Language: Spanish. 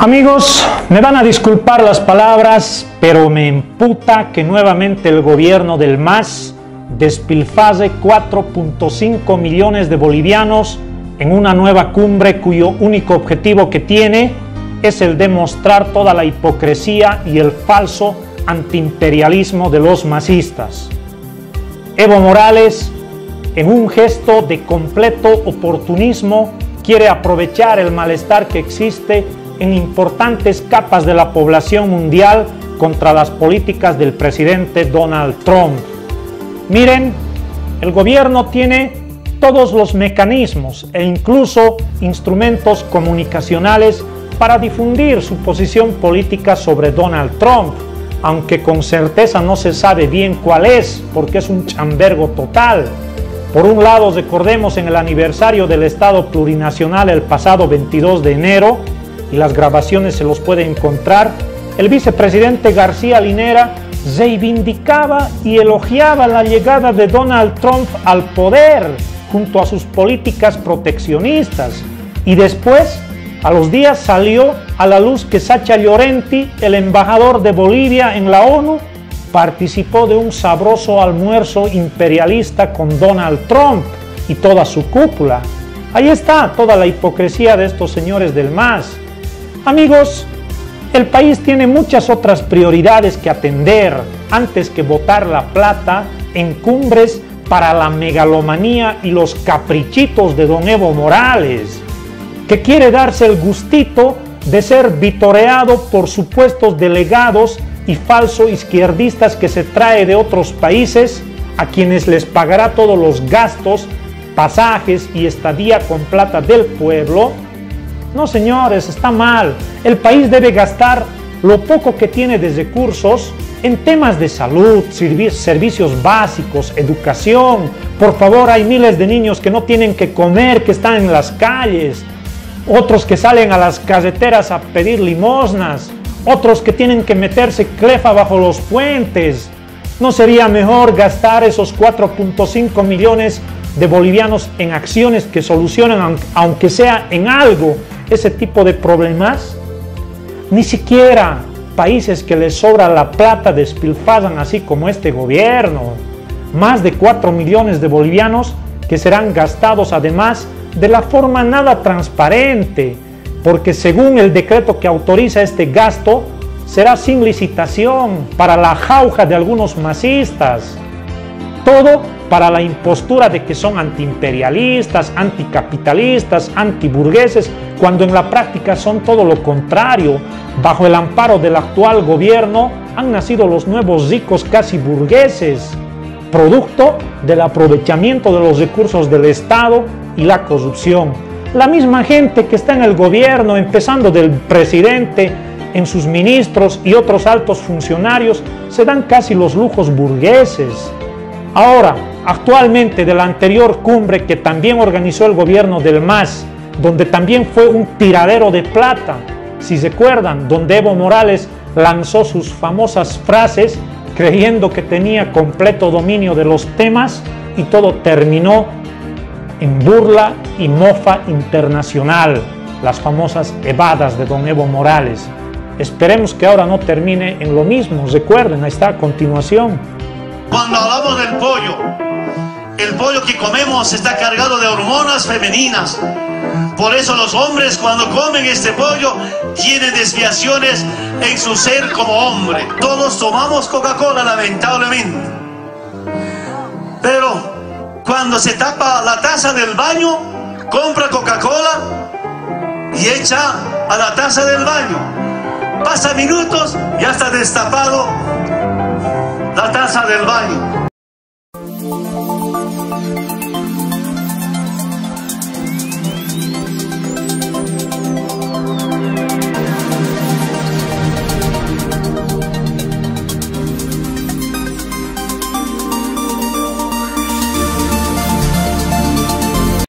Amigos, me van a disculpar las palabras, pero me emputa que nuevamente el gobierno del MAS despilfase 4.5 millones de bolivianos en una nueva cumbre cuyo único objetivo que tiene es el demostrar toda la hipocresía y el falso antiimperialismo de los masistas. Evo Morales, en un gesto de completo oportunismo, quiere aprovechar el malestar que existe en importantes capas de la población mundial contra las políticas del presidente Donald Trump. Miren, el gobierno tiene todos los mecanismos e incluso instrumentos comunicacionales para difundir su posición política sobre Donald Trump, aunque con certeza no se sabe bien cuál es, porque es un chambergo total. Por un lado, recordemos en el aniversario del Estado plurinacional el pasado 22 de enero, y las grabaciones se los puede encontrar, el vicepresidente García Linera reivindicaba y elogiaba la llegada de Donald Trump al poder junto a sus políticas proteccionistas. Y después, a los días salió a la luz que Sacha Llorenti, el embajador de Bolivia en la ONU, participó de un sabroso almuerzo imperialista con Donald Trump y toda su cúpula. Ahí está toda la hipocresía de estos señores del MAS. Amigos, el país tiene muchas otras prioridades que atender antes que botar la plata en cumbres para la megalomanía y los caprichitos de don Evo Morales, que quiere darse el gustito de ser vitoreado por supuestos delegados y falsos izquierdistas que se trae de otros países a quienes les pagará todos los gastos, pasajes y estadía con plata del pueblo no, señores, está mal. El país debe gastar lo poco que tiene de recursos en temas de salud, servicios básicos, educación. Por favor, hay miles de niños que no tienen que comer, que están en las calles. Otros que salen a las carreteras a pedir limosnas. Otros que tienen que meterse clefa bajo los puentes. ¿No sería mejor gastar esos 4.5 millones de bolivianos en acciones que solucionan, aunque sea en algo, ese tipo de problemas, ni siquiera países que les sobra la plata despilfarran así como este gobierno. Más de 4 millones de bolivianos que serán gastados además de la forma nada transparente, porque según el decreto que autoriza este gasto, será sin licitación para la jauja de algunos masistas. Todo para la impostura de que son antiimperialistas, anticapitalistas, antiburgueses, cuando en la práctica son todo lo contrario. Bajo el amparo del actual gobierno han nacido los nuevos ricos casi burgueses, producto del aprovechamiento de los recursos del Estado y la corrupción. La misma gente que está en el gobierno, empezando del presidente, en sus ministros y otros altos funcionarios, se dan casi los lujos burgueses. Ahora, actualmente de la anterior cumbre que también organizó el gobierno del MAS, donde también fue un tiradero de plata, si se acuerdan, donde Evo Morales lanzó sus famosas frases creyendo que tenía completo dominio de los temas y todo terminó en burla y mofa internacional, las famosas evadas de don Evo Morales. Esperemos que ahora no termine en lo mismo, recuerden, ahí está continuación. Del pollo, el pollo que comemos está cargado de hormonas femeninas. Por eso los hombres cuando comen este pollo tienen desviaciones en su ser como hombre. Todos tomamos Coca-Cola lamentablemente. Pero cuando se tapa la taza del baño, compra Coca-Cola y echa a la taza del baño. Pasa minutos, ya está destapado la taza del baño. Thank you.